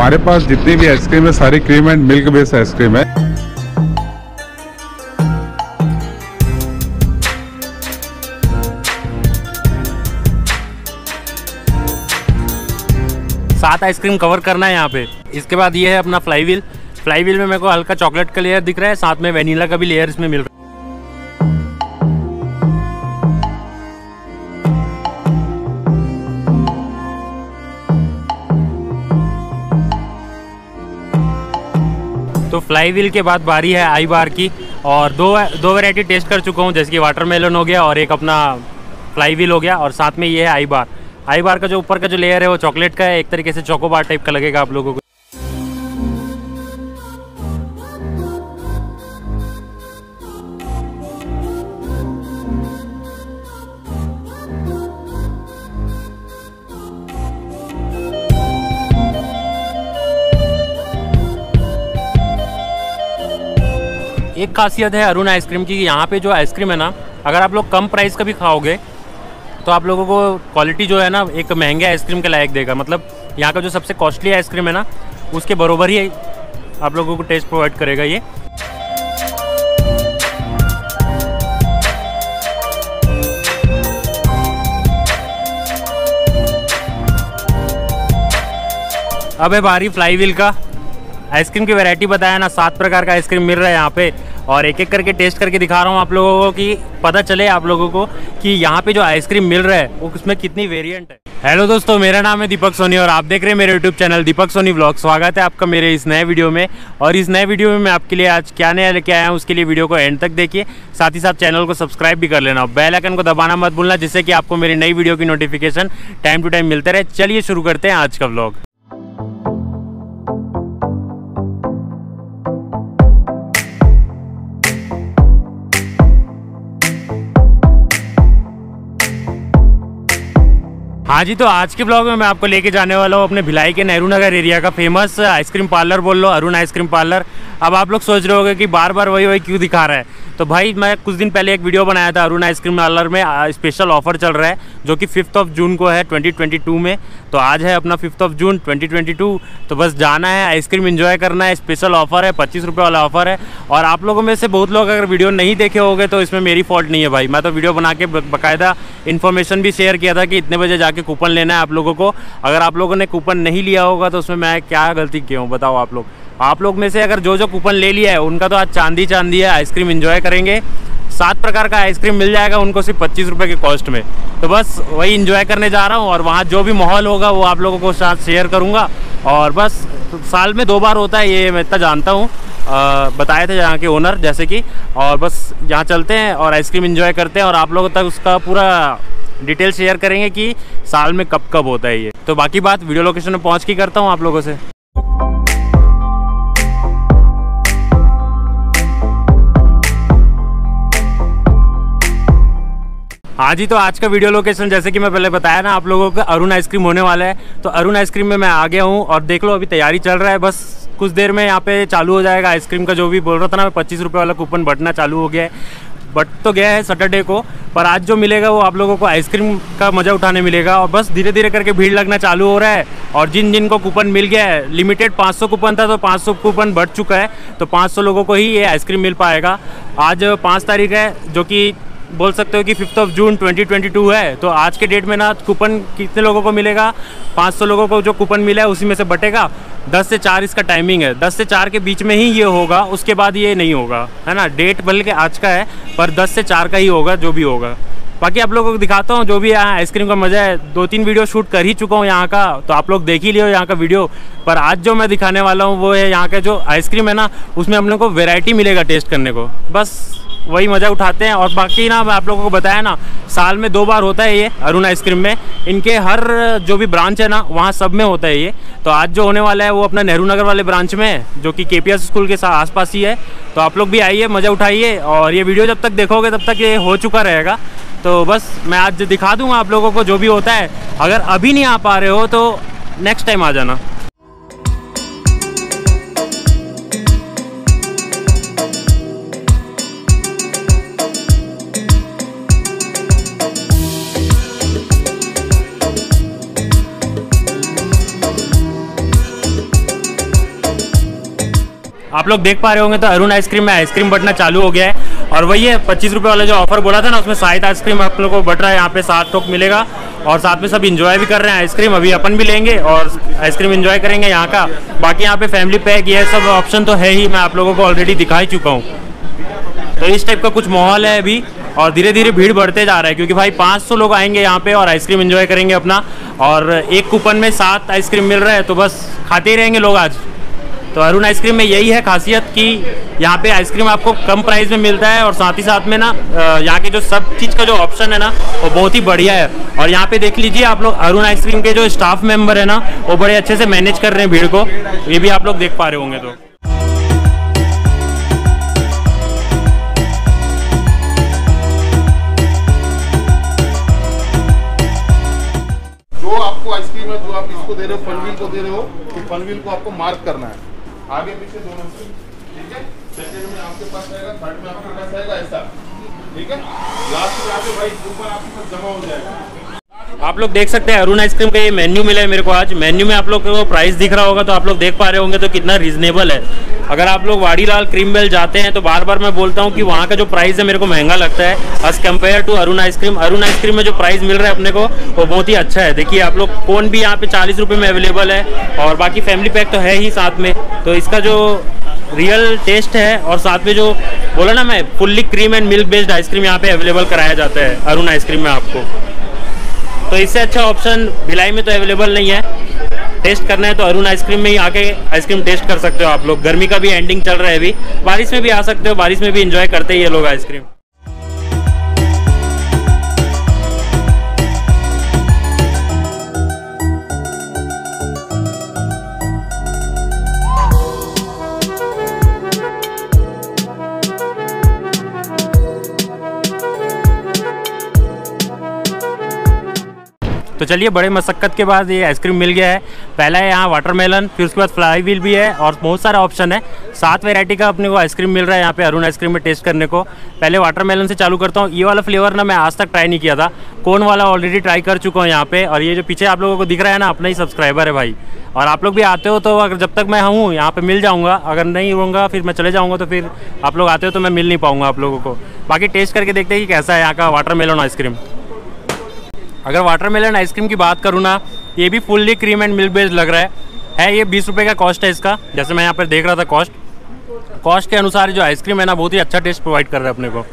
हमारे पास जितनी भी आइसक्रीम है, सारी cream and milk based ice cream है। सात आइसक्रीम कवर करना है यहाँ पे। इसके बाद ये है अपना फ्लाई व्हील में मेरे को हल्का चॉकलेट का लेयर दिख रहा है, साथ में वेनीला का भी लेयर इसमें मिल रहा है। फ्लाई व्हील के बाद बारी है आई बार की और दो दो वैरायटी टेस्ट कर चुका हूँ, जैसे कि वाटरमेलन हो गया और एक अपना फ्लाई व्हील हो गया और साथ में ये है आई बार। आई बार का जो ऊपर का जो लेयर है, वो चॉकलेट का है, एक तरीके से चोकोबार टाइप का लगेगा आप लोगों को। एक खासियत है अरुण आइसक्रीम की यहाँ पे जो आइसक्रीम है ना, अगर आप लोग कम प्राइस का भी खाओगे तो आप लोगों को क्वालिटी जो है ना, एक महँगे आइसक्रीम के लायक देगा। मतलब यहाँ का जो सबसे कॉस्टली आइसक्रीम है ना, उसके बरोबर ही आप लोगों को टेस्ट प्रोवाइड करेगा ये। अब है बारी फ्लाई व्हील का। आइसक्रीम की वैरायटी बताया ना, सात प्रकार का आइसक्रीम मिल रहा है यहाँ पे। और एक एक करके टेस्ट करके दिखा रहा हूँ आप लोगों को कि पता चले आप लोगों को कि यहाँ पे जो आइसक्रीम मिल रहा है, वो उसमें कितनी वेरिएंट है। हेलो दोस्तों, मेरा नाम है दीपक सोनी और आप देख रहे हैं मेरे YouTube channel Deepak Soni blog स्वागत है आपका मेरे इस नए वीडियो में। और इस नए वीडियो में मैं आपके लिए आज क्या नया लेके आया हूँ, उसके लिए वीडियो को एंड तक देखिए। साथ ही साथ चैनल को सब्सक्राइब भी कर लेना। बेल आइकन को दबाना मत भूलना, जिससे कि आपको मेरी नई वीडियो की नोटिफिकेशन टाइम टू टाइम मिलते रहे। चलिए शुरू करते हैं आज का ब्लॉग हाँ जी तो आज के ब्लॉग में मैं आपको लेके जाने वाला हूँ अपने भिलाई के नेहरू नगर एरिया का फ़ेमस आइसक्रीम पार्लर बोल लो अरुण आइसक्रीम पार्लर अब आप लोग सोच रहे होंगे कि बार बार वही वही क्यों दिखा रहा है। तो भाई, मैं कुछ दिन पहले एक वीडियो बनाया था अरुण आइसक्रीम पार्लर में स्पेशल ऑफ़र चल रहा है, जो कि फिफ्थ ऑफ़ जून को है 2022 में। तो आज है अपना फिफ्थ ऑफ़ जून 2022 तो बस जाना है आइसक्रीम इन्जॉय करना है स्पेशल ऑफ़र है, पच्चीस रुपये वाला ऑफ़र है। और आप लोगों में से बहुत लोग अगर वीडियो नहीं देखे होंगे तो इसमें मेरी फॉल्ट नहीं है भाई। मैं तो वीडियो बना के बाकायदा इन्फॉर्मेशन भी शेयर किया था कि इतने बजे जाके कूपन लेना है आप लोगों को। अगर आप लोगों ने कूपन नहीं लिया होगा तो उसमें मैं क्या गलती किया? हूँ बताओ आप लोग। आप लोग में से अगर जो जो कूपन ले लिया है, उनका तो आज चांदी चांदी है, आइसक्रीम इन्जॉय करेंगे। सात प्रकार का आइसक्रीम मिल जाएगा उनको सिर्फ़ पच्चीस रुपये के कॉस्ट में। तो बस वही इन्जॉय करने जा रहा हूँ और वहाँ जो भी माहौल होगा, वो आप लोगों को साथ शेयर करूँगा। और बस, साल में दो बार होता है, ये मैं इतना जानता हूँ। बताए थे यहाँ के ओनर जैसे कि। और बस यहाँ चलते हैं और आइसक्रीम इन्जॉय करते हैं और आप लोगों तक उसका पूरा डिटेल शेयर करेंगे कि साल में कब कब होता है ये। तो बाकी बात वीडियो लोकेशन में पहुँच के करता हूँ आप लोगों से। हाँ जी तो आज का वीडियो लोकेशन, जैसे कि मैं पहले बताया ना आप लोगों का, अरुण आइसक्रीम होने वाला है। तो अरुण आइसक्रीम में मैं आ गया हूँ और देख लो, अभी तैयारी चल रहा है। बस कुछ देर में यहाँ पे चालू हो जाएगा आइसक्रीम का जो भी बोल रहा था ना, पच्चीस रुपये वाला कूपन बटना चालू हो गया है। बट तो गया है सैटरडे को, पर आज जो मिलेगा वो आप लोगों को आइसक्रीम का मज़ा उठाने मिलेगा और बस धीरे धीरे करके भीड़ लगना चालू हो रहा है और जिन जिन को कूपन मिल गया है लिमिटेड 500 कूपन था तो 500 कूपन बढ़ चुका है तो 500 लोगों को ही ये आइसक्रीम मिल पाएगा। आज पाँच तारीख है, जो कि बोल सकते हो कि फिफ्थ ऑफ़ जून 2022 है। तो आज के डेट में ना कूपन कितने लोगों को मिलेगा? 500 लोगों को जो कूपन मिला है, उसी में से बटेगा। 10 से 4 इसका टाइमिंग है। 10 से 4 के बीच में ही ये होगा, उसके बाद ये नहीं होगा। है ना? डेट बल्कि आज का है, पर 10 से 4 का ही होगा, जो भी होगा। बाकी आप लोगों को दिखाता हूँ, जो भी यहाँ आइसक्रीम का मज़ा है दो तीन वीडियो शूट कर ही चुका हूँ यहाँ का तो आप लोग देख ही लियो यहाँ का वीडियो पर आज जो मैं दिखाने वाला हूँ, वो है यहाँ का जो आइसक्रीम है ना, उसमें हम लोग को वेराइटी मिलेगा टेस्ट करने को। बस। वही मज़ा उठाते हैं। और बाकी ना, मैं आप लोगों को बताया ना, साल में दो बार होता है ये अरुण आइसक्रीम में। इनके हर जो भी ब्रांच है ना, वहाँ सब में होता है ये। तो आज जो होने वाला है, वो अपना नेहरू नगर वाले ब्रांच में है, जो कि के स्कूल के साथ आसपास ही है। तो आप लोग भी आइए, मज़ा उठाइए, और ये वीडियो जब तक देखोगे, तब तक ये हो चुका रहेगा। तो बस, मैं आज दिखा दूँगा आप लोगों को जो भी होता है। अगर अभी नहीं आ पा रहे हो तो नेक्स्ट टाइम आ जाना। आप लोग देख पा रहे होंगे तो अरुण आइसक्रीम में आइसक्रीम बटना चालू हो गया है। और वही है, पच्चीस रुपये वाला जो ऑफ़र बोला था ना, उसमें शायद आइसक्रीम आप लोग को बट रहा है, यहाँ पे सात टोक मिलेगा। और साथ में सब इंजॉय भी कर रहे हैं आइसक्रीम, अभी अपन भी लेंगे और आइसक्रीम इंजॉय करेंगे यहाँ का। बाकी यहाँ पे फैमिली पैक ये सब ऑप्शन तो है ही, मैं आप लोगों को ऑलरेडी दिखा ही चुका हूँ। तो इस टाइप का कुछ माहौल है अभी, और धीरे धीरे भीड़ बढ़ते जा रहा है, क्योंकि भाई 500 लोग आएँगे यहाँ पे और आइसक्रीम एंजॉय करेंगे अपना। और एक कूपन में सात आइसक्रीम मिल रहा है तो बस खाते ही रहेंगे लोग आज। तो अरुण आइसक्रीम में यही है खासियत कि यहाँ पे आइसक्रीम आपको कम प्राइस में मिलता है और साथ ही साथ में ना यहाँ के जो सब चीज़ का जो ऑप्शन है ना, वो बहुत ही बढ़िया है। और यहाँ पे देख लीजिए आप लोग, अरुण आइसक्रीम के जो स्टाफ मेंबर है ना, वो बड़े अच्छे से मैनेज कर रहे हैं भीड़ को। ये भी आप लोग देख पा रहे होंगे तो। जो आपको आइसक्रीम है, जो आप इसको दे रहे हो फनविल को दे रहे हो तो फनविल को आपको मार्क करना है। आगे पीछे दोनों से। ठीक है? सेकंड में आपके पास आएगा थर्ड में आपके पास आएगा, ऐसा। ठीक है? लास्ट में आके भाई ऊपर आपके पास जमा हो जाएगा। आप लोग देख सकते हैं अरुण आइसक्रीम का ये मेन्यू मिला है मेरे को आज। मेन्यू में आप लोग को प्राइस दिख रहा होगा तो आप लोग देख पा रहे होंगे तो कितना रीजनेबल है। अगर आप लोग वाड़ीलाल क्रीम बेल जाते हैं तो बार बार मैं बोलता हूँ कि वहाँ का जो प्राइस है, मेरे को महँगा लगता है। As compare to Arun ice cream Arun ice cream में जो प्राइस मिल रहा है अपने को, वो बहुत ही अच्छा है। देखिए, आप लोग कौन भी यहाँ पे चालीस रुपये में अवेलेबल है, और बाकी फैमिली पैक तो है ही साथ में। तो इसका जो रियल टेस्ट है, और साथ में जो बोला ना मैं fully cream and milk based ice cream यहाँ पे अवेलेबल कराया जाता है अरुण आइसक्रीम में आपको। तो इससे अच्छा ऑप्शन भिलाई में तो अवेलेबल नहीं है। टेस्ट करना है तो अरुण आइसक्रीम में ही आके आइसक्रीम टेस्ट कर सकते हो आप लोग। गर्मी का भी एंडिंग चल रहा है अभी। बारिश में भी आ सकते हो, बारिश में भी इंजॉय करते ही ये लोग आइसक्रीम। तो चलिए, बड़े मशक्क़त के बाद ये आइसक्रीम मिल गया है। पहला है यहाँ वाटरमेलन, फिर उसके बाद फ्लाई व्हील भी है और बहुत सारा ऑप्शन है। सात वैरायटी का अपने को आइसक्रीम मिल रहा है यहाँ पे अरुण आइसक्रीम में टेस्ट करने को। पहले वाटरमेलन से चालू करता हूँ। ये वाला फ्लेवर ना मैं आज तक ट्राई नहीं किया था। कौन वाला ऑलरेडी ट्राई कर चुका हूँ यहाँ पे और ये जो पीछे आप लोगों को दिख रहा है ना, अपना ही सब्सक्राइबर है भाई। और आप लोग भी आते हो तो अगर जब तक मैं हूँ, यहाँ पे मिल जाऊँगा। अगर नहीं रहूँगा फिर मैं चले जाऊँगा तो फिर आप लोग आते हो तो मैं मिल नहीं पाऊँगा आप लोगों को। बाकी टेस्ट करके देखते हैं कि कैसा है यहाँ का वाटरमेलन आइसक्रीम अगर वाटरमेलन आइसक्रीम की बात करूँ ना, ये भी fully cream and milk based लग रहा है। है ये बीस रुपये का कॉस्ट है इसका, जैसे मैं यहाँ पर देख रहा था कॉस्ट कॉस्ट के अनुसार जो आइसक्रीम है ना, बहुत ही अच्छा टेस्ट प्रोवाइड कर रहा है अपने को।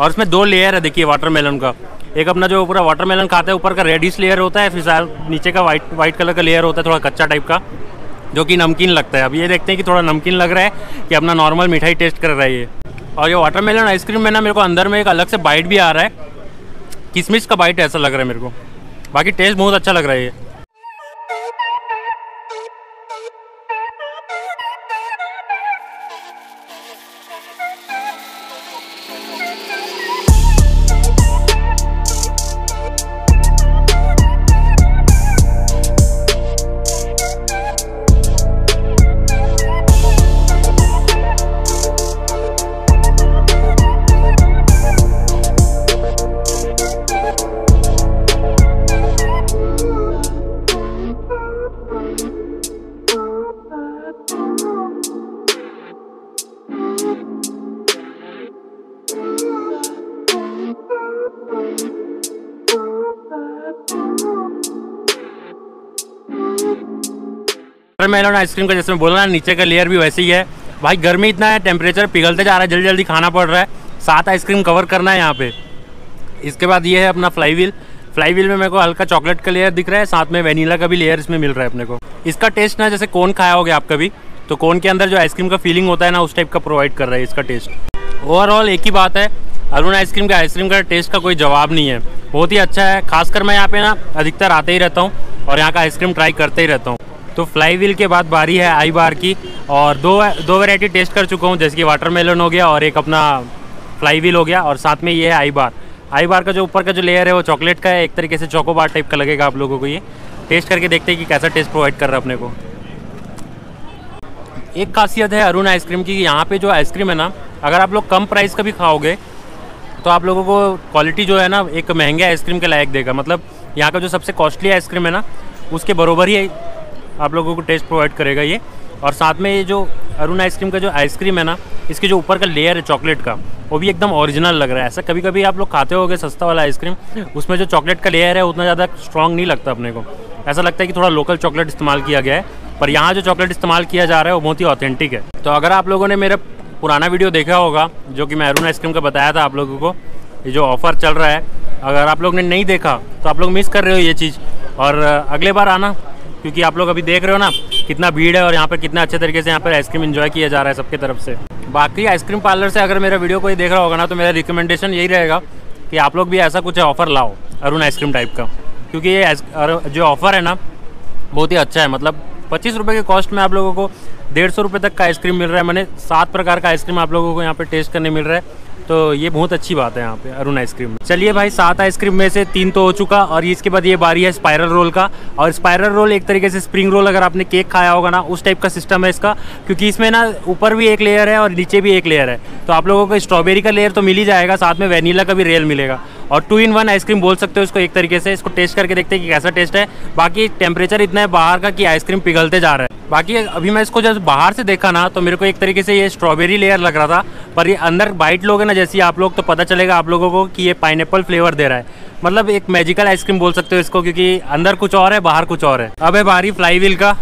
और इसमें दो लेयर है, देखिए वाटरमेलन का। एक अपना जो पूरा वाटरमेलन खाता है, ऊपर का रेडिश लेयर होता है, फिर नीचे का वाइट वाइट कलर का लेयर होता है, थोड़ा कच्चा टाइप का, जो कि नमकीन लगता है। अब ये देखते हैं कि थोड़ा नमकीन लग रहा है कि अपना नॉर्मल मिठाई टेस्ट कर रहा है ये। और ये वाटरमेलन आइसक्रीम में ना, मेरे को अंदर में एक अलग से बाइट भी आ रहा है। किशमिश का बाइट ऐसा लग रहा है मेरे को। बाकी टेस्ट बहुत अच्छा लग रहा है ये। वाटरमेलन आइसक्रीम का जैसे मैं बोला ना, नीचे का लेयर भी वैसे ही है। भाई, गर्मी इतना है टेम्परेचर पिघलते जा रहा है जल्दी जल्दी खाना पड़ रहा है। सात आइसक्रीम कवर करना है यहाँ पे। इसके बाद ये है अपना फ्लाई व्हील फ्लाई व्हील में मेरे को हल्का चॉकलेट का लेयर दिख रहा है, साथ में वेनीला का भी लेयर इसमें मिल रहा है अपने को। इसका टेस्ट ना, जैसे कौन खाया होगा आप कभी तो कौन के अंदर जो आइसक्रीम का फीलिंग होता है ना, उस टाइप का प्रोवाइड कर रहा है इसका टेस्ट ओवरऑल एक ही बात है, अरुण आइसक्रीम का आइसक्रीम का टेस्ट का कोई जवाब नहीं है। बहुत ही अच्छा है, खासकर मैं यहाँ पे ना, अधिकतर आते ही रहता हूँ और यहाँ का आइसक्रीम ट्राई करते ही रहता हूँ। तो फ्लाई व्हील के बाद बारी है आई बार की और दो दो वैरायटी टेस्ट कर चुका हूँ, जैसे कि वाटरमेलन हो गया और एक अपना फ्लाई व्हील हो गया और साथ में ये है आई बार। आई बार का जो ऊपर का जो लेयर है वो चॉकलेट का है, एक तरीके से चोकोबार टाइप का लगेगा आप लोगों को ये। टेस्ट करके देखते हैं कि कैसा टेस्ट प्रोवाइड कर रहा है अपने को। एक खासियत है अरुण आइसक्रीम की यहाँ पे जो आइसक्रीम है ना, अगर आप लोग कम प्राइस का भी खाओगे तो आप लोगों को क्वालिटी जो है ना, एक महँगे आइसक्रीम के लायक देगा। मतलब यहाँ का जो सबसे कॉस्टली आइसक्रीम है ना, उसके बरोबर ही आप लोगों को टेस्ट प्रोवाइड करेगा ये। और साथ में ये जो अरुण आइसक्रीम का जो आइसक्रीम है ना, इसके जो ऊपर का लेयर है चॉकलेट का, वो भी एकदम ओरिजिनल लग रहा है। ऐसा कभी कभी आप लोग खाते होगे सस्ता वाला आइसक्रीम, उसमें जो चॉकलेट का लेयर है, उतना ज़्यादा स्ट्रॉन्ग नहीं लगता अपने को। ऐसा लगता है कि थोड़ा लोकल चॉकलेट इस्तेमाल किया गया है, पर यहाँ जो चॉकलेट इस्तेमाल किया जा रहा है, वो बहुत ही ऑथेंटिक है। तो अगर आप लोगों ने मेरा पुराना वीडियो देखा होगा, जो कि मैं अरुण आइसक्रीम का बताया था आप लोगों को, ये जो ऑफ़र चल रहा है, अगर आप लोग ने नहीं देखा तो आप लोग मिस कर रहे हो ये चीज़। और अगले बार आना क्योंकि आप लोग अभी देख रहे हो ना, कितना भीड़ है और यहाँ पर कितना अच्छे तरीके से यहाँ पर आइसक्रीम इन्जॉय किया जा रहा है सबके तरफ़ से। बाकी आइसक्रीम पार्लर से अगर मेरा वीडियो कोई देख रहा होगा ना तो मेरा रिकमेंडेशन यही रहेगा कि आप लोग भी ऐसा कुछ ऑफ़र लाओ, अरुण आइसक्रीम टाइप का। क्योंकि ये जो ऑफ़र है ना, बहुत ही अच्छा है। मतलब पच्चीस रुपये के कॉस्ट में आप लोगों को डेढ़ सौ रुपये तक का आइसक्रीम मिल रहा है। मैंने सात प्रकार का आइसक्रीम आप लोगों को यहाँ पे टेस्ट करने मिल रहा है। तो ये बहुत अच्छी बात है यहाँ पे, अरुण आइसक्रीम। चलिए भाई, सात आइसक्रीम में से तीन तो हो चुका और इसके बाद ये बारी है स्पायरल रोल का। और स्पायरल रोल एक तरीके से स्प्रिंग रोल अगर आपने केक खाया होगा ना, उस टाइप का सिस्टम है इसका। क्योंकि इसमें ना ऊपर भी एक लेयर है और नीचे भी एक लेयर है। तो आप लोगों को स्ट्रॉबेरी का लेयर तो मिल ही जाएगा, साथ में वेनीला का भी रेल मिलेगा। और टू इन वन आइसक्रीम बोल सकते हो इसको एक तरीके से। इसको टेस्ट करके देखते हैं कि कैसा टेस्ट है। बाकी टेम्परेचर इतना है बाहर का कि आइसक्रीम पिघलते जा रहा है। बाकी अभी मैं इसको जब बाहर से देखा ना तो मेरे को एक तरीके से ये स्ट्रॉबेरी लेयर लग रहा था। पर ये अंदर बाइट लोगे ना, जैसे आप लोग तो पता चलेगा आप लोगों को कि ये पाइन फ्लेवर दे रहा है। मतलब एक मैजिकल आइसक्रीम बोल सकते हो इसको, क्योंकि अंदर कुछ और है, बाहर कुछ और है। अब है बाहरी फ्लाई व्हील का।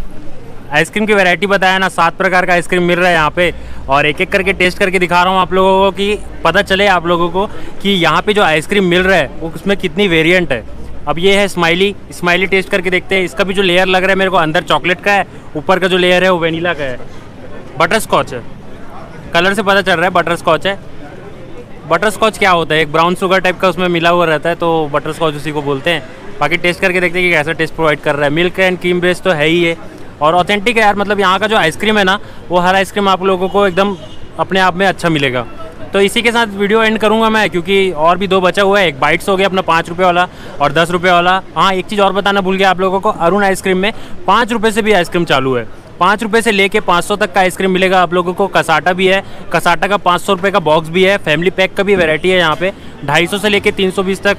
आइसक्रीम की वैरायटी बताया ना, सात प्रकार का आइसक्रीम मिल रहा है यहाँ पे। और एक एक करके टेस्ट करके दिखा रहा हूँ आप लोगों को कि पता चले आप लोगों को कि यहाँ पे जो आइसक्रीम मिल रहा है, वो उसमें कितनी वेरिएंट है। अब ये है स्माइली स्माइली टेस्ट करके देखते हैं। इसका भी जो लेयर लग रहा है मेरे को अंदर चॉकलेट का है, ऊपर का जो लेयर है वो वेनीला का है। बटर स्कॉच है। कलर से पता चल रहा है बटर स्कॉच है। बटर स्कॉच क्या होता है? एक ब्राउन शुगर टाइप का उसमें मिला हुआ रहता है तो बटर स्कॉच उसी को बोलते हैं। बाकी टेस्ट करके देखते हैं कि कैसा टेस्ट प्रोवाइड कर रहा है। मिल्क एंड क्रीम बेस तो है ही है। और ऑथेंटिक है यार मतलब यहाँ का जो आइसक्रीम है ना, वो हर आइसक्रीम आप लोगों को एकदम अपने आप में अच्छा मिलेगा। तो इसी के साथ वीडियो एंड करूँगा मैं, क्योंकि और भी दो बचा हुआ है, एक बाइट्स हो गया अपना पाँच रुपये वाला और दस रुपये वाला। हाँ एक चीज़ और बताना भूल गया आप लोगों को, अरुण आइसक्रीम में पाँच रुपये से भी आइसक्रीम चालू है। पाँच रुपये से लेके पाँच सौ तक का आइसक्रीम मिलेगा आप लोगों को। कसाटा भी है, कसाटा का पाँच सौ रुपये का बॉक्स भी है फैमिली पैक का भी वैरायटी है यहाँ पे। ढाई सौ से लेके तीन सौ बीस तक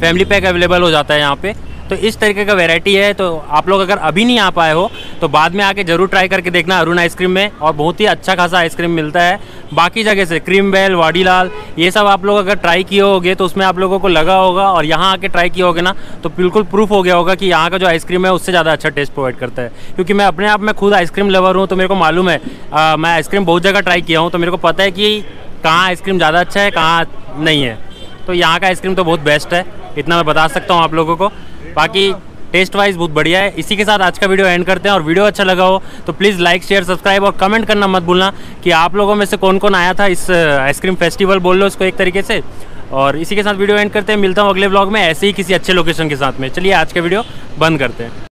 फैमिली पैक अवेलेबल हो जाता है यहाँ पे। तो इस तरीके का वेराइटी है तो आप लोग अगर अभी नहीं आ पाए हो तो बाद में आके ज़रूर ट्राई करके देखना अरुण आइसक्रीम में और बहुत ही अच्छा खासा आइसक्रीम मिलता है। बाकी जगह से क्रीम बेल वाडीलाल ये सब आप लोग अगर ट्राई किए होगे तो उसमें आप लोगों को लगा होगा और यहाँ आके ट्राई किए होगे ना तो बिल्कुल प्रूफ हो गया होगा कि यहाँ का जो आइसक्रीम है उससे ज़्यादा अच्छा टेस्ट प्रोवाइड करता है। क्योंकि मैं अपने आप में खुद आइसक्रीम लवर हूँ तो मेरे को मालूम है आ, मैं आइसक्रीम बहुत जगह ट्राई किया हूँ तो मेरे को पता है कि कहाँ आइसक्रीम ज़्यादा अच्छा है कहाँ नहीं है। तो यहाँ का आइसक्रीम तो बहुत बेस्ट है इतना मैं बता सकता हूँ आप लोगों को। बाकी टेस्ट वाइज बहुत बढ़िया है। इसी के साथ आज का वीडियो एंड करते हैं और वीडियो अच्छा लगा हो तो प्लीज़ लाइक शेयर सब्सक्राइब और कमेंट करना मत भूलना कि आप लोगों में से कौन कौन आया था इस आइसक्रीम फेस्टिवल बोल लो इसको एक तरीके से। और इसी के साथ वीडियो एंड करते हैं। मिलता हूँ अगले ब्लॉग में ऐसे ही किसी अच्छे लोकेशन के साथ में। चलिए आज का वीडियो बंद करते हैं।